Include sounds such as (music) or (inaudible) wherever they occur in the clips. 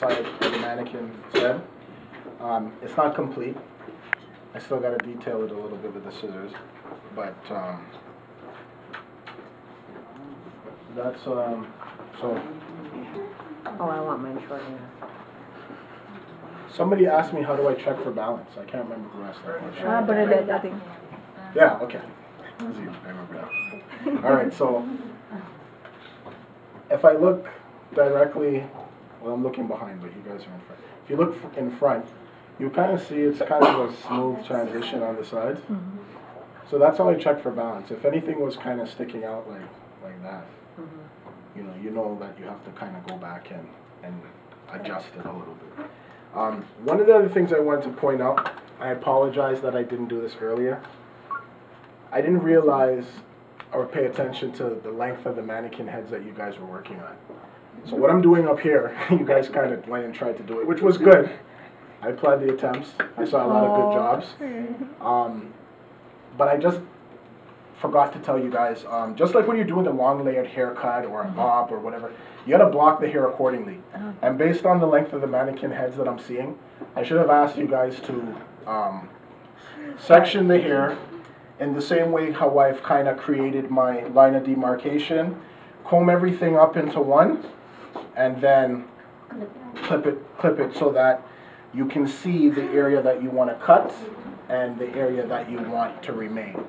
side of the mannequin's head. Um, it's not complete. I still gotta detail it a little bit with the scissors, but, um, that's, um, so, Oh, I want mine short somebody asked me how do I check for balance, I can't remember who asked that question. Ah, Bernadette, I think. Yeah, okay. Easy, I remember that. All right, so if I look directly, well, I'm looking behind, but you guys are in front. If you look f- in front, you kind of see it's kind of a smooth transition on the sides. So that's how I check for balance. If anything was kind of sticking out like, like that, you know, you know that you have to kind of go back and, and adjust it a little bit. Um, one of the other things I wanted to point out, I apologize that I didn't do this earlier. I didn't realize or pay attention to the length of the mannequin heads that you guys were working on. So what I'm doing up here, (laughs) you guys kind of went and tried to do it, which was good. I applied the attempts. I saw a lot of good jobs. (laughs) Um, but I just forgot to tell you guys, um, just like when you're doing the long layered haircut or a bob or whatever, you gotta block the hair accordingly. And based on the length of the mannequin heads that I'm seeing, I should have asked you guys to um, section the hair in the same way how I've kind of created my line of demarcation, comb everything up into one, and then clip it, clip it so that you can see the area that you want to cut and the area that you want to remain.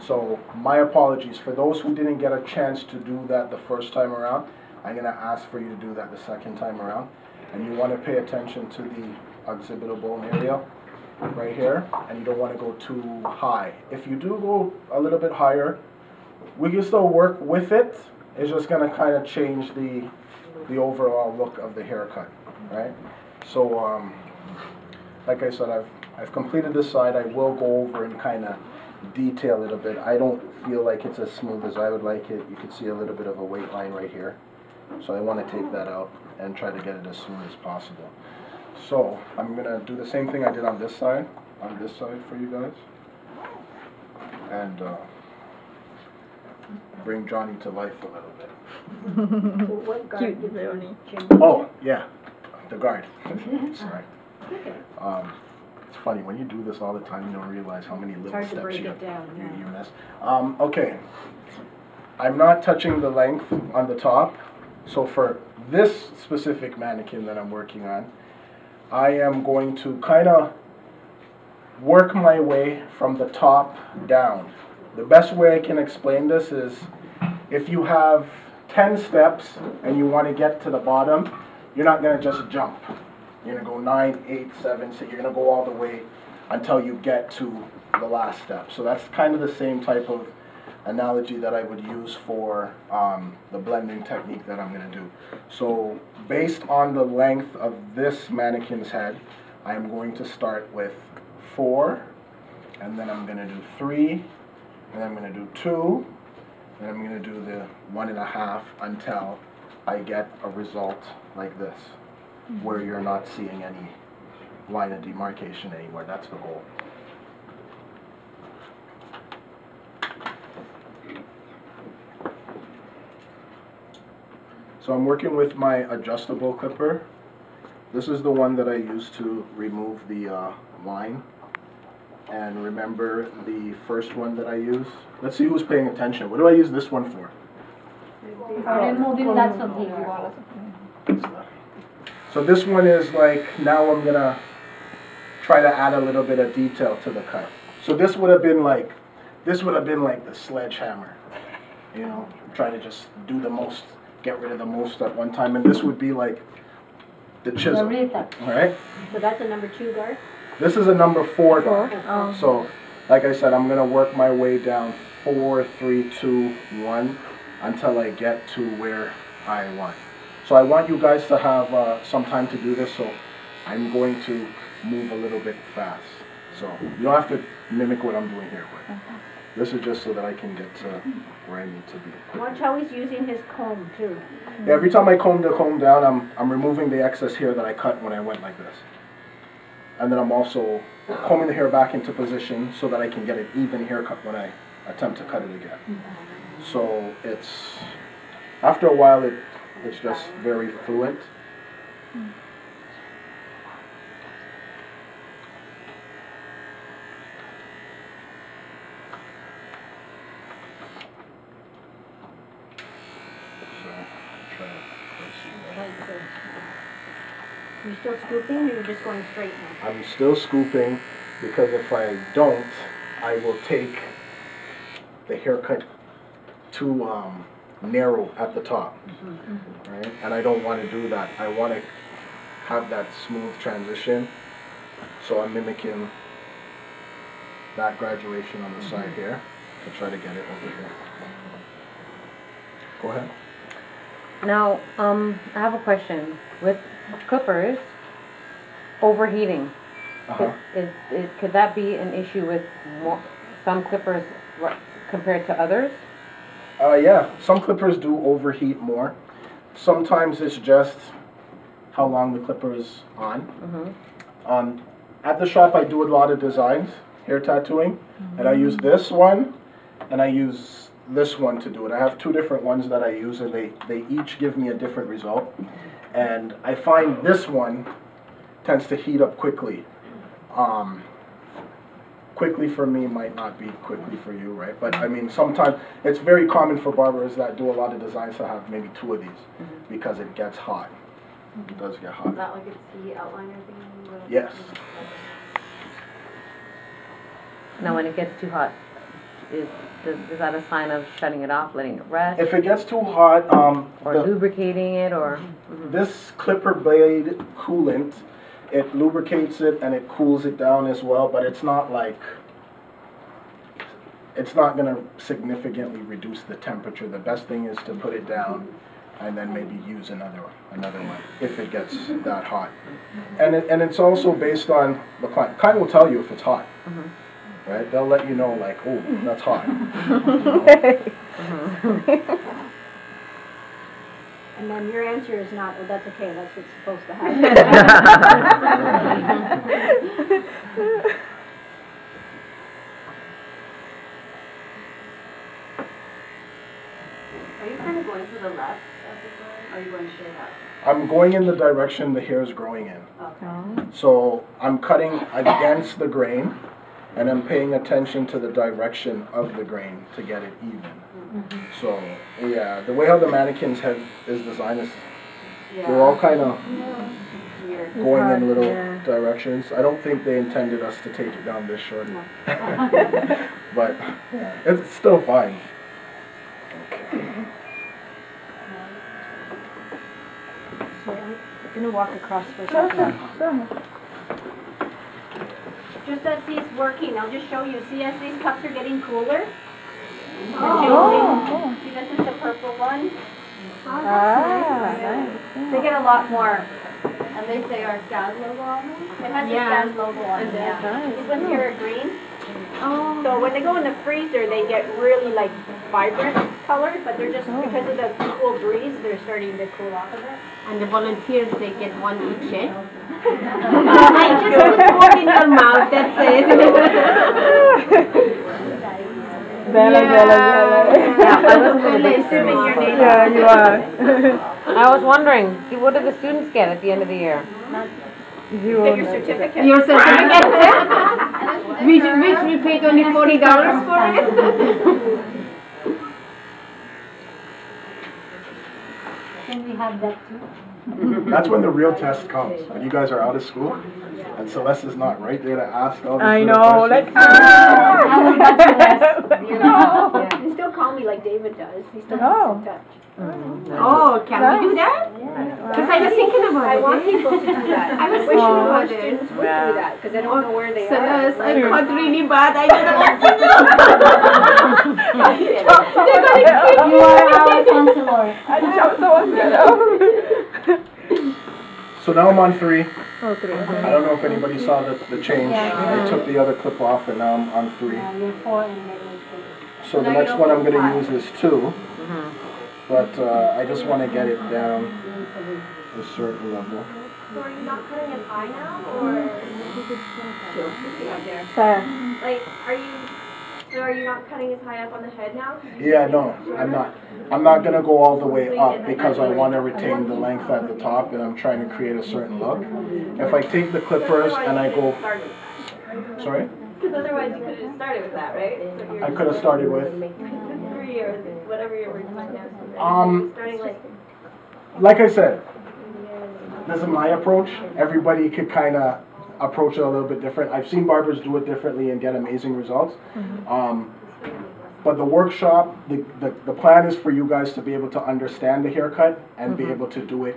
So my apologies for those who didn't get a chance to do that the first time around. I'm gonna ask for you to do that the second time around. And you wanna pay attention to the exhibitable area right here, and you don't wanna go too high. If you do go a little bit higher, we can still work with it. It's just gonna kinda change the, the overall look of the haircut, right? So, um, like I said, I've, I've completed this side. I will go over and kinda detail it a bit. I don't feel like it's as smooth as I would like it. You can see a little bit of a weight line right here. So I wanna take that out and try to get it as smooth as possible. So, I'm gonna do the same thing I did on this side, on this side for you guys. And, uh, bring Johnny to life a little bit. What Cute, guard did Leonie. you change? Oh, yeah, the guard. (laughs) Sorry. Um, it's funny, when you do this all the time, you don't realize how many little hard to steps break you, it down, you, yeah. you miss. Um, okay. I'm not touching the length on the top, so for this specific mannequin that I'm working on, I am going to kind of work my way from the top down. The best way I can explain this is if you have 10 steps and you want to get to the bottom, you're not going to just jump. You're going to go 9, 8, 7, so you're going to go all the way until you get to the last step. So that's kind of the same type of analogy that I would use for um, the blending technique that I'm going to do. So based on the length of this mannequin's head, I'm going to start with 4, and then I'm going to do 3, and then I'm going to do 2, and I'm going to do the one and a half until I get a result like this, where you're not seeing any line of demarcation anywhere. That's the goal. So I'm working with my adjustable clipper. This is the one that I use to remove the uh, line. And remember the first one that I used? Let's see who's paying attention. What do I use this one for? Removing lots of. So this one is like, now I'm gonna try to add a little bit of detail to the cut. So this would have been like, this would have been like the sledgehammer. You know, try to just do the most, get rid of the most at one time, and this would be like the The chisel, all right? So that's a number two guard? This is a number four dart. Oh. So, like I said, I'm gonna work my way down four, three, two, one, until I get to where I want. So I want you guys to have uh, some time to do this, so I'm going to move a little bit fast. So you don't have to mimic what I'm doing here, but this is just so that I can get to where I need to be. Watch how he's using his comb too. Every time I comb the comb down, I'm, I'm removing the excess hair that I cut when I went like this. And then I'm also combing the hair back into position so that I can get an even haircut when I attempt to cut it again. So it's, after a while, it, it's just very fluent. You still scooping or you're just going straight now? I'm still scooping because if I don't, I will take the haircut too um, narrow at the top, right? And I don't want to do that. I want to have that smooth transition. So I'm mimicking that graduation on the side here to try to get it over here. Go ahead. Now, um, I have a question. With clippers overheating, Uh-huh. is, is, could that be an issue with more, some clippers compared to others? Uh, yeah, some clippers do overheat more. Sometimes it's just how long the clipper is on. Mm-hmm. Um, at the shop, I do a lot of designs, hair tattooing, and I use this one, and I use this one to do it. I have two different ones that I use, and they, they each give me a different result. And I find this one tends to heat up quickly. Um, quickly for me might not be quickly for you, right? But I mean, sometimes it's very common for barbers that do a lot of designs to have maybe two of these because it gets hot. It does get hot. Is that like its the outliner thing? Yes. Now, when it gets too hot, is, does, is that a sign of shutting it off, letting it rest? If it gets too hot, um, Or the, lubricating it, or? this clipper blade coolant, it lubricates it and it cools it down as well, but it's not like, it's not gonna significantly reduce the temperature. The best thing is to put it down and then maybe use another, another one if it gets that hot. And it, and it's also based on the client. Client will tell you if it's hot, mm-hmm. right? They'll let you know like, oh, that's hot. (laughs) (laughs) Mm-hmm. (laughs) And then your answer is not, oh, that's okay, that's what's supposed to happen. Are you kind of going to the left of the line? Or are you going straight up? I'm going in the direction the hair is growing in. Okay. Oh. So I'm cutting against the grain and I'm paying attention to the direction of the grain to get it even. Mm-hmm. So, yeah, the way how the mannequins have is designed is they're all kind of Weird. going in little yeah. directions. I don't think they intended us to take it down this short. (laughs) but yeah, it's still fine. Okay. (laughs) So I'm gonna walk across for a second. Just as he's working, I'll just show you, see as these cups are getting cooler? Oh. See, this is the purple one, Ah, they get a lot more, And they say our Skaz logo on them? it has the Yeah. Stas logo on it, It yeah. does. These ones here are green, Oh. so when they go in the freezer, they get really like vibrant colors, but they're just, because of the cool breeze, they're starting to cool off a bit. And the volunteers, they get one each, eh? I Just put one in your mouth, that's it. Bella, Bella, Yeah, I was really assuming your name. Yeah, you are. I was wondering, what do the students get at the end of the year? Get your certificate. Your certificate, (laughs) which, which we paid only forty dollars for it. (laughs) Can we have that too? That's when the real test comes. When you guys are out of school and Celeste is not right there to ask all these I little know, like, questions. ah! (laughs) (laughs) Yeah. They still call me like David does, he still Oh. keeps in touch. Oh, can we do that? Cause I was thinking about it. I want people to do that. (laughs) I was wish thinking more students would Yeah. do that, because I don't know where they are. Celeste, I got really bad, I don't know what to do. They're gonna kill You are our counselor. So now I'm on three. Oh, three. I don't know if anybody saw the, the change. I took the other clip off and now I'm on three. You're four and then So the Now next one I'm gonna use is two. But uh, I just wanna get it down to a certain level. So are you not cutting it high now, or? Like, are you, so are you not cutting as high up on the head now? Yeah, no, I'm not. I'm not gonna go all the way up because I wanna retain the length at the top and I'm trying to create a certain look. If I take the clippers and I go, sorry? Because otherwise you could have started with that, right? So I could have started with, Three or whatever your original plan was. Um, like, like I said, this is my approach. Everybody could kind of approach it a little bit different. I've seen barbers do it differently and get amazing results. Um, but the workshop, the, the, the plan is for you guys to be able to understand the haircut and be able to do it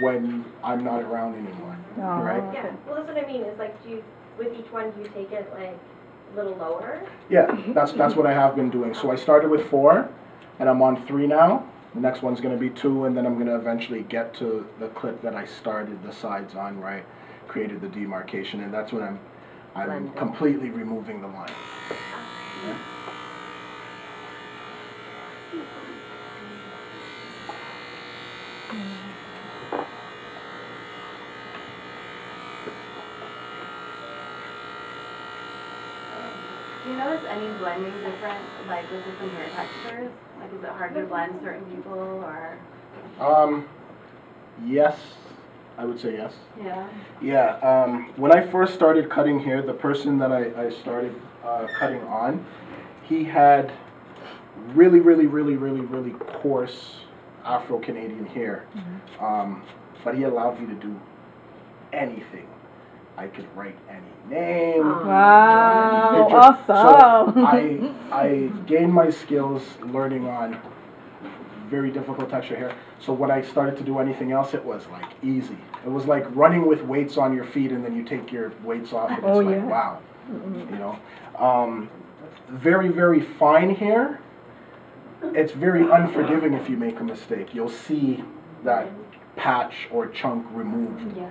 when I'm not around anymore, right? Yeah, well, that's what I mean, is like, do you, with each one, do you take it like a little lower? Yeah, that's, that's what I have been doing. So I started with four, and I'm on three now. The next one's gonna be two, and then I'm gonna eventually get to the clip that I started the sides on, where I created the demarcation, and that's when I'm, I'm Blending. completely removing the line. Do you notice any blending different, like with different hair textures? Like, is it hard to blend certain people or? Um, yes, I would say yes. Yeah. Yeah, um, when I first started cutting hair, the person that I, I started uh, cutting on, he had really, really, really, really, really coarse Afro Canadian hair. Um, but he allowed me to do anything. I could write any name. Wow, picture. So. I, I gained my skills learning on very difficult texture hair. So when I started to do anything else, it was like easy. It was like running with weights on your feet and then you take your weights off and it's Oh, like, yeah. wow. You know? Um, very, very fine hair. It's very unforgiving if you make a mistake. You'll see that patch or chunk removed. Yeah.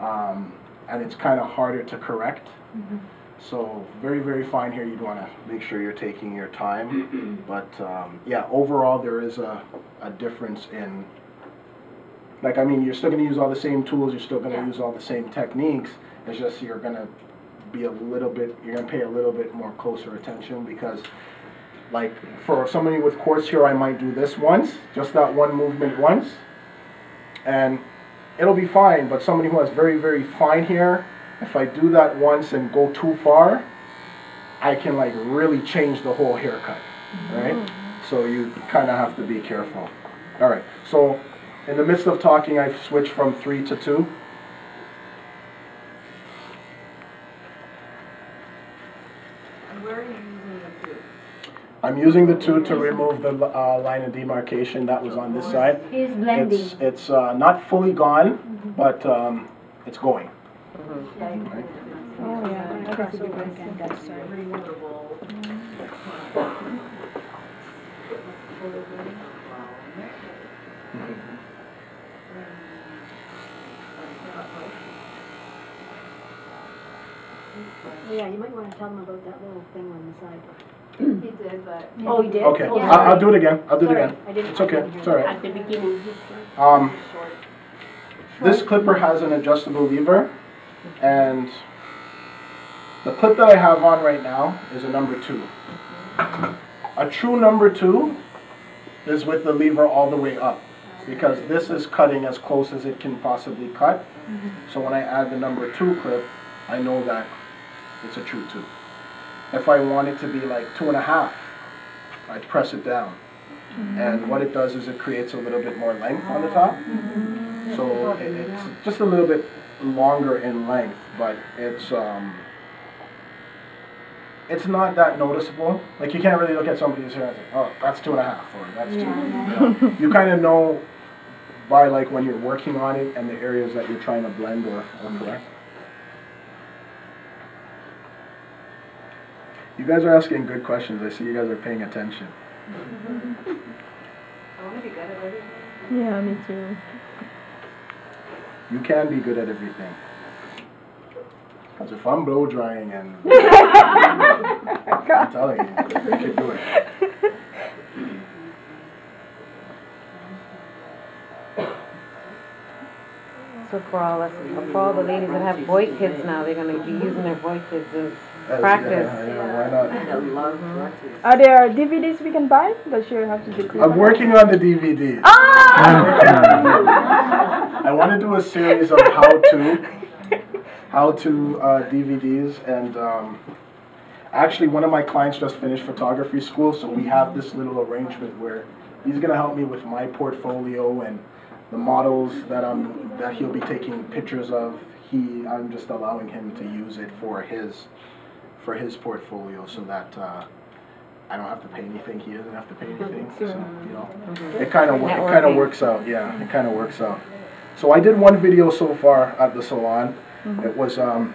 Um, and it's kind of harder to correct. So very, very fine here. You'd want to make sure you're taking your time. (clears throat) but um, yeah, overall there is a, a difference in, like I mean, you're still going to use all the same tools. You're still going to Yeah. use all the same techniques. It's just you're going to be a little bit, you're going to pay a little bit more closer attention because like for somebody with coarse here, I might do this once, just that one movement once, and it'll be fine. But somebody who has very, very fine hair, if I do that once and go too far, I can like really change the whole haircut, right? So you kind of have to be careful. All right, so in the midst of talking, I've switched from three to two. Where are you using the two? I'm using the two to remove the uh, line of demarcation that was on this side. He's blending. It's, it's uh, not fully gone, but um, it's going. Right? Oh, yeah. I guess it depends on that side. Oh, Yeah, you might wanna tell him about that little thing on the side. He did, but. (clears throat) Oh, he did? Okay, Oh, I'll, I'll sorry. do it again. I'll do it Sorry, again. I didn't- It's okay. I didn't It's hear all that. right. At the beginning, Um, Short. this clipper has an adjustable lever, and the clip that I have on right now is a number two. A true number two is with the lever all the way up, because this is cutting as close as it can possibly cut. So when I add the number two clip, I know that it's a true two. If I want it to be like two and a half, I press it down. And what it does is it creates a little bit more length on the top. So it's just a little bit longer in length, but it's, um, it's not that noticeable. Like you can't really look at somebody's hair and say, oh, that's two and a half, or that's two. You, know? you kind of know by like when you're working on it and the areas that you're trying to blend or, or correct. You guys are asking good questions. I see you guys are paying attention. (laughs) I wanna be good at everything. Yeah, me too. You can be good at everything. Because if I'm blow drying and (laughs) I'm telling you, you can do it. So for all us, for all the ladies that have boy kids now, they're gonna be using their boy kids as That's- practice. Yeah, yeah, why not? Are there DVDs we can buy? Does you have to do I'm working on the DVD. Ah! (laughs) (laughs) I want to do a series of how to, how to uh, DVDs, and um, actually, one of my clients just finished photography school, so we have this little arrangement where he's gonna help me with my portfolio and the models that I'm that he'll be taking pictures of. He I'm just allowing him to use it for his for his portfolio so that uh, I don't have to pay anything. He doesn't have to pay anything. So you know, it kind of it kind of works out. Yeah, it kind of works out. So I did one video so far at the salon. It was um,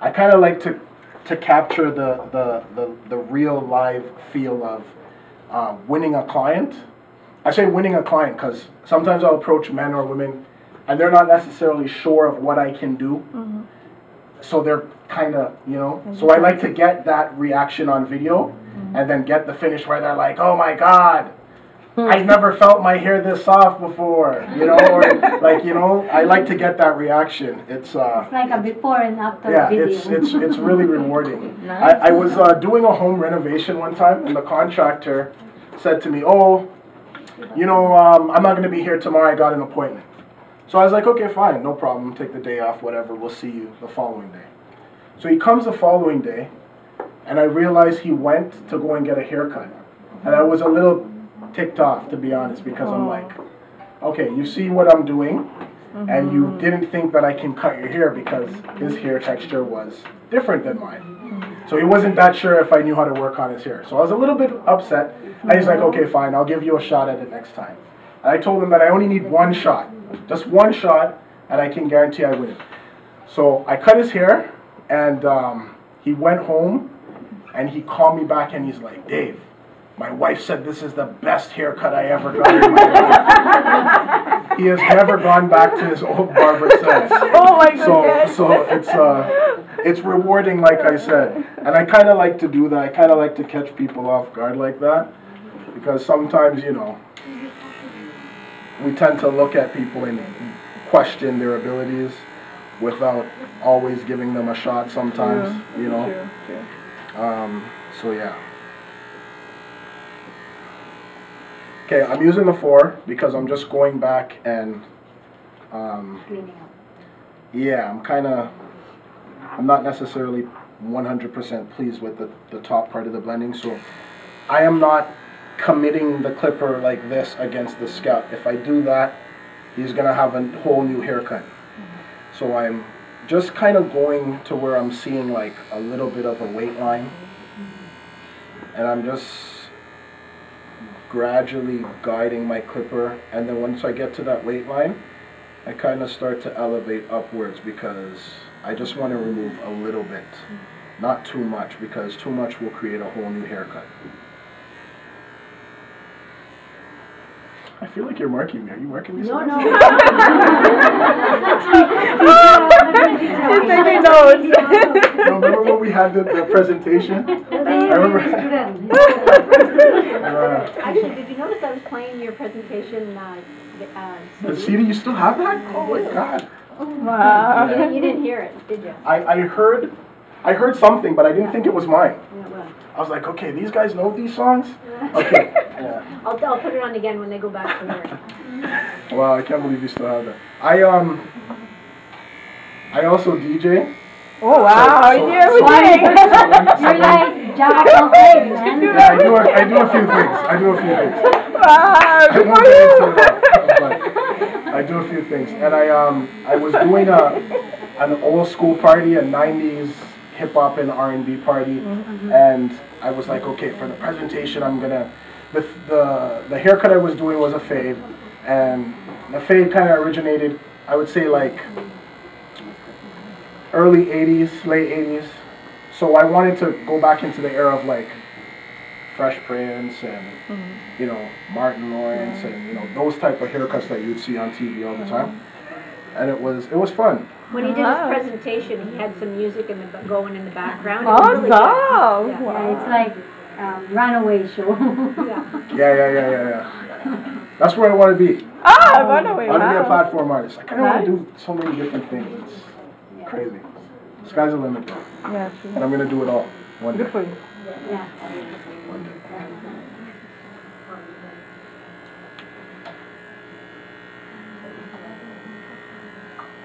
I kind of like to to capture the the the, the real live feel of uh, winning a client. I say winning a client because sometimes I'll approach men or women and they're not necessarily sure of what I can do. So they're kind of, you know. So I like to get that reaction on video and then get the finish where they're like, oh my God. I've never felt my hair this soft before, you know, or (laughs) like you know, I like to get that reaction. It's uh, It's like a before and after yeah, video. it's it's it's really rewarding. (laughs) I, I was uh, doing a home renovation one time, and the contractor said to me, "Oh, you know, um, I'm not going to be here tomorrow. I got an appointment." So I was like, "Okay, fine, no problem. Take the day off, whatever. We'll see you the following day." So he comes the following day, and I realized he went to go and get a haircut, and I was a little ticked off, to be honest, because I'm oh. like, "Okay, you see what I'm doing." and you mm-hmm. didn't think that I can cut your hair because his hair texture was different than mine. Mm-hmm. So he wasn't that sure if I knew how to work on his hair. So I was a little bit upset. And he's like, mm-hmm. okay, fine, I'll give you a shot at it next time. And I told him that I only need one shot, just one shot, and I can guarantee I win. So I cut his hair, and um, he went home, and he called me back, and he's like, Dave, my wife said this is the best haircut I ever got in my life. (laughs) he has never gone back to his old barber since. (laughs) Oh my So, goodness. so it's uh, it's rewarding, like I said, and I kind of like to do that. I kind of like to catch people off guard like that, because sometimes you know we tend to look at people and question their abilities without always giving them a shot. Sometimes, you know. True, true. Um, so yeah. Okay, I'm using the four because I'm just going back and um, Cleaning up. yeah, I'm kind of, I'm not necessarily 100% pleased with the, the top part of the blending, so I am not committing the clipper like this against the scalp. If I do that, he's gonna have a whole new haircut. So I'm just kind of going to where I'm seeing like a little bit of a weight line. And I'm just gradually guiding my clipper, and then once I get to that weight line, I kind of start to elevate upwards because I just want to remove a little bit, not too much, because too much will create a whole new haircut. I feel like you're marking me. Are you marking me? No, no. (laughs) (laughs) (laughs) He's taking notes. No, remember when we had the, the presentation? (laughs) I remember. Actually, did you notice I was playing your presentation, uh, uh, the CD, you still have that? Oh my god. Wow. You didn't, you didn't hear it, did you? I, I heard, I heard something, but I didn't think it was mine. Yeah, well, I was like, okay, these guys know these songs? Okay. Yeah. (laughs) I'll, I'll put it on again when they go back from here. Wow, I can't believe you still have that. I um, I also DJ. Oh wow, So- you do so- (laughs) You're like Jack of man. Yeah, I do. A, I do a few things. I do a few things. Wow, I good for you. that, I do a few things. And I um, I was doing a an old school party, a '90s hip hop and R&B party, and I was like, okay, for the presentation, I'm gonna the the the haircut I was doing was a fade, and the fade kind of originated, I would say like early '80s, late '80s. So I wanted to go back into the era of like Fresh Prince and you know Martin Lawrence and you know those type of haircuts that you'd see on TV all the time. And it was it was fun. When he did his presentation, he had some music in the, going in the background. It was really good. Awesome. Yeah. Yeah, it's like um, runaway show. Yeah. (laughs) Yeah, yeah, yeah, yeah, yeah. That's where I want to be. Ah, by the way, I want to be a platform artist. I kind of want to do so many different things. It's crazy. Sky's the limit, though. Yeah, true. and I'm gonna do it all one day. Good for you. Yeah. One day.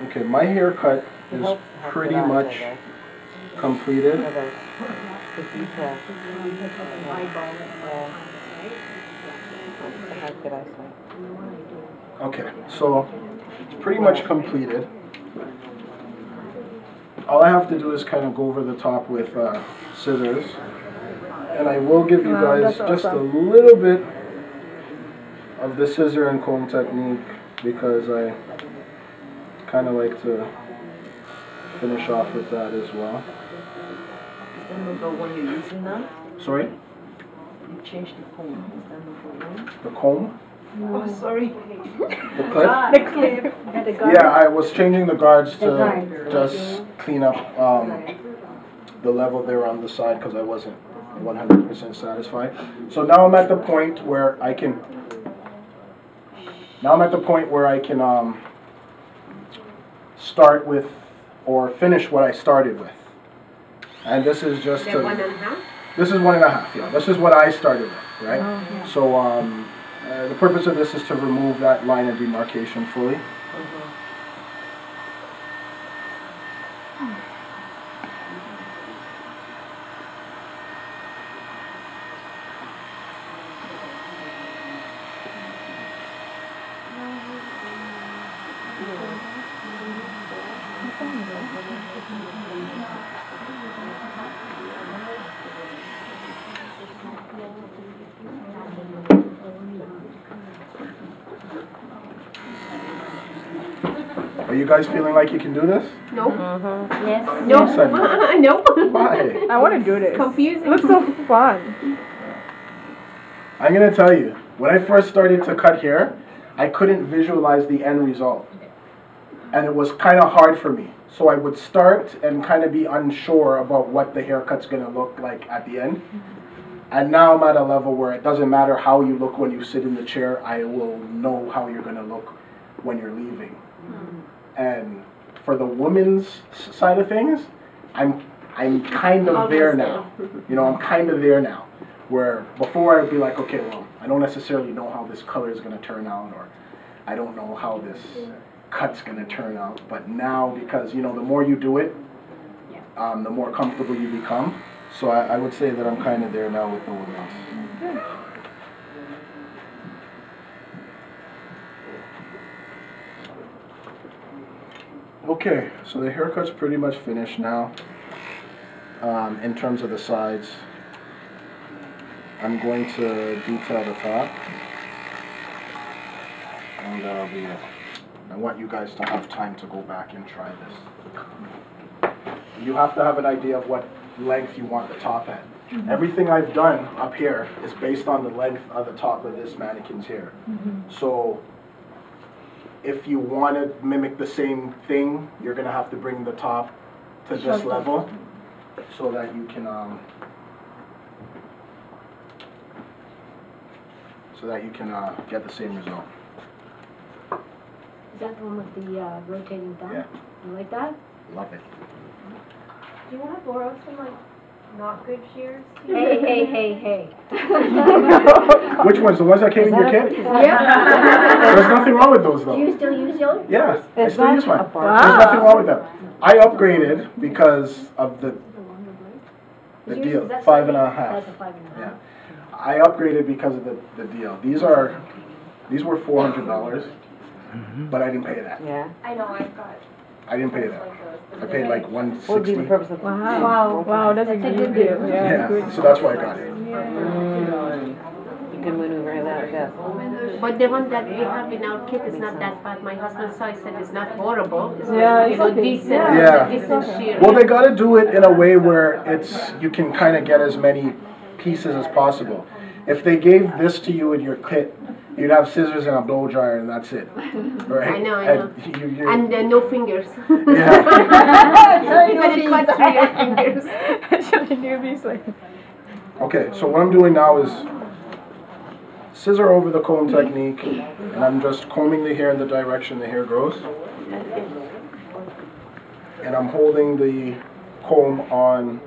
Okay, my haircut is pretty much completed. Okay, so it's pretty much completed. All I have to do is kind of go over the top with uh, scissors. And I will give you Wow, guys that's just a little bit of the scissor and comb technique because I kind of like to finish off with that as well. Is that number one you're using now? Sorry, You changed the comb. Is that number one? the comb, Oh, sorry. the clip. The clip. Yeah, I was changing the guards The to guards. just clean up um, the level there on the side because I wasn't 100% satisfied. So now I'm at the point where I can. Now I'm at the point where I can um, start with or finish what I started with. And this is just The to. one and a half? This is one and a half, yeah. This is what I started with, right? So um, uh, the purpose of this is to remove that line of demarcation fully. You guys feeling like you can do this? Nope. Mm-hmm. Yes. Nope. Yes, (laughs) I Nope. Why? (laughs) I want to do this. Confusing. It looks so (laughs) fun. I'm gonna tell you, when I first started to cut hair, I couldn't visualize the end result. And it was kind of hard for me. So I would start and kind of be unsure about what the haircut's gonna look like at the end. And now I'm at a level where it doesn't matter how you look when you sit in the chair, I will know how you're gonna look when you're leaving. Mm. And for the woman's side of things, I'm I'm kind of there now. (laughs) You know, I'm kind of there now. Where before I'd be like, okay, well, I don't necessarily know how this color is gonna turn out, or I don't know how this cut's gonna turn out. But now, because you know, the more you do it, um, the more comfortable you become. So I, I would say that I'm kind of there now with the women's. Okay, so the haircut's pretty much finished now. Um, in terms of the sides, I'm going to detail the top. And that'll be it. I want you guys to have time to go back and try this. You have to have an idea of what length you want the top at. Mm-hmm. Everything I've done up here is based on the length of the top of this mannequin's hair. Mm-hmm. So if you want to mimic the same thing, you're gonna have to bring the top to this level so that you can, um, so that you can, uh, get the same result. Is that the one with the uh, rotating thumb? Yeah. You like that? Love it. Do you want to borrow some like not good shears? Hey, hey, hey, hey. (laughs) Which ones? The ones that came in your kit? Yeah. (laughs) There's nothing wrong with those Do you still use yours? Yeah, I It's still not use mine. a There's nothing wrong with them. I upgraded because of the, the yours- deal, is that five and a something- That's a five Yeah. I upgraded because of the, the deal. These are, these were four hundred dollars, but I didn't pay that. Yeah. I know, I've got I didn't pay that. I paid like one What would be sixty. the purpose of? Wow. Wow, that's, That's a a good good deal. deal. Yeah. Yeah, so that's why I got it. You can maneuver that, I guess. But the one that we have in our kit is not that bad. My husband saw it, said it's not horrible. It's, Yeah, you it's know, okay. decent, Yeah. decent shear. Well, they gotta do it in a way where it's, you can kinda get as many pieces as possible. If they gave this to you in your kit, you'd have scissors and a blow dryer and that's it, (laughs) right? I know, I And you- you- And uh, no fingers. Yeah. You're gonna cut through your fingers. (laughs) Actually, newbies like. Okay, so what I'm doing now is scissor over the comb technique, and I'm just combing the hair in the direction the hair grows. And I'm holding the comb on,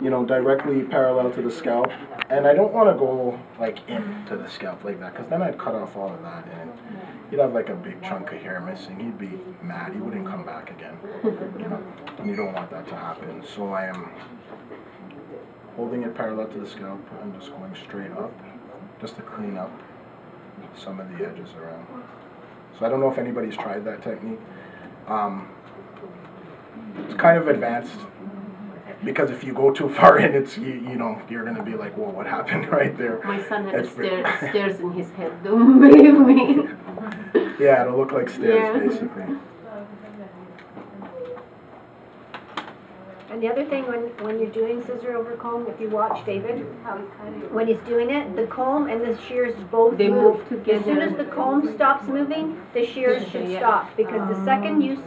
you know, directly parallel to the scalp. And I don't want to go like into the scalp like that, because then I'd cut off all of that, and you'd have like a big chunk of hair missing. He'd be mad. He wouldn't come back again. You know, and you don't want that to happen. So I am holding it parallel to the scalp. I'm just going straight up, just to clean up some of the edges around. So I don't know if anybody's tried that technique. Um, it's kind of advanced because if you go too far (laughs) in, it's you, you know you're gonna be like, well, what happened (laughs) right there? My son had a That's pretty- stair, (laughs) stairs in his head, don't believe me. Yeah, it'll look like stairs Yeah. basically. And the other thing, when, when you're doing scissor over comb, if you watch David, How he's cutting. when he's doing it, the comb and the shears both They move. move together. As soon as the comb stops moving, the shears should stop, because the second you,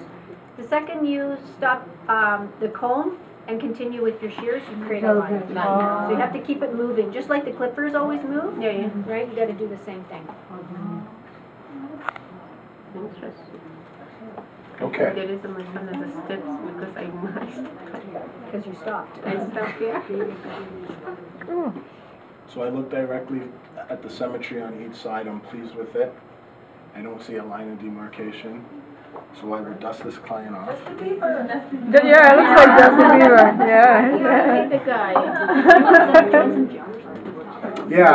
the second you stop, um, the comb and continue with your shears, you create a line. So you have to oh. keep it moving, just like the clippers always move, Yeah, yeah. right? You gotta do the same thing. Interesting. Okay. There is a my son has steps because I missed. Because you stopped. I stopped there. So I look directly at the symmetry on each side. I'm pleased with it. I don't see a line of demarcation. So I will dust this client off. Yeah, it looks like Justin (laughs) Bieber. Yeah. The guy. (laughs) Yeah,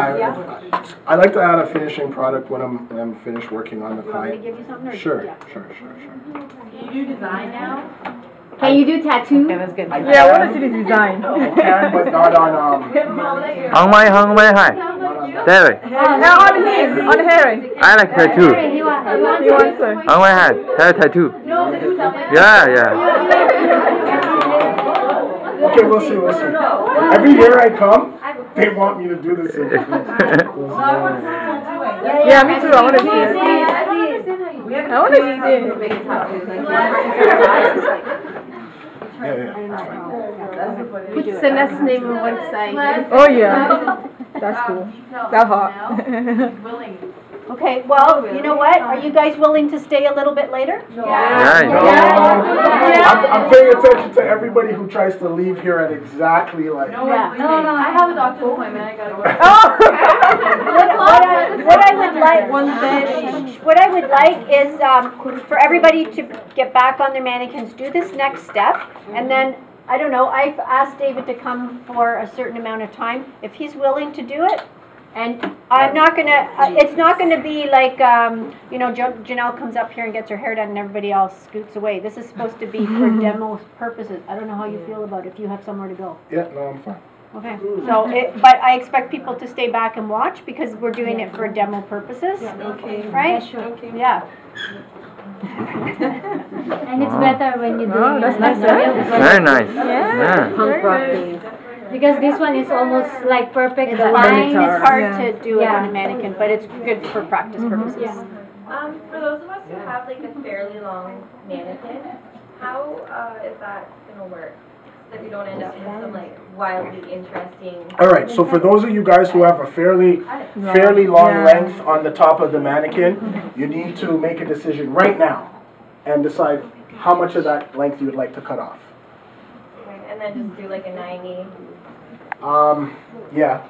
I, I like to add a finishing product when I'm when I'm finished working on the You want me to client. give you something, or? Sure, Yeah. sure, sure, sure. You do design now? Can you do tattoo? Okay, that's good. Yeah, I can, wanna see the design. I can, but not on um. Hangmei, Hangmei, hi. David, Yeah, on his, on Harry. I like tattoo. You want, you want He wants to. Hangmei, hi. Have a tattoo. Yeah, yeah. Okay, we'll see, we'll see. Every year I come, they want me to do this. in- (laughs) Yeah, me too. I wanna see it. I wanna see it. Yeah, yeah, that's fine. Put Celeste's name on one side. Oh yeah. (laughs) That's cool. Um, that hot. Okay, well, you know what? Are you guys willing to stay a little bit later? Yeah, No, yeah. I'm, I'm paying attention to everybody who tries to leave here at exactly like. No, Yeah. No, no, I have a doctor's appointment, I gotta go. (laughs) (laughs) What what I, what I would like, what I would like is, um, for everybody to get back on their mannequins, do this next step, and then, I don't know, I've asked David to come for a certain amount of time, if he's willing to do it, and I'm not gonna, uh, it's not gonna be like, um, you know, Jo- Janelle comes up here and gets her hair done and everybody else scoots away, this is supposed to be for demo purposes, I don't know how you feel about it, if you have somewhere to go. Yeah, no, I'm fine. Okay, so it, but I expect people to stay back and watch because we're doing it for demo purposes. Okay. Right? Yeah. (laughs) And it's better when you do Oh, it that's like nice, real Very nice. Yeah. Yeah. Very nice. Because this one is almost like perfect It's line. It's hard Yeah. to do it on Yeah. a mannequin, but it's good for practice purposes. Um, for those of us who have like a fairly long mannequin, how, uh, is that gonna work? So that we don't end up with some like wildly interesting. All right, so for those of you guys who have a fairly, fairly long Yeah. length on the top of the mannequin, you need to make a decision right now and decide how much of that length you would like to cut off. Okay, And then just do like a ninety. Um, yeah,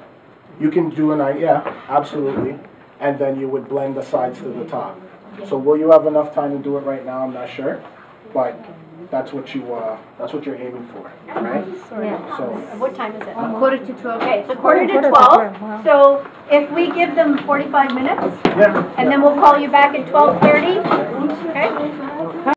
you can do a nine, yeah, absolutely. And then you would blend the sides to the top. So will you have enough time to do it right now? I'm not sure, but that's what you, uh, that's what you're aiming for, right? Yeah. So, What time is it? Quarter to twelve. Okay, so quarter to Quarter to twelve. twelve. So if we give them forty-five minutes, yeah. and then we'll call you back at twelve thirty, okay?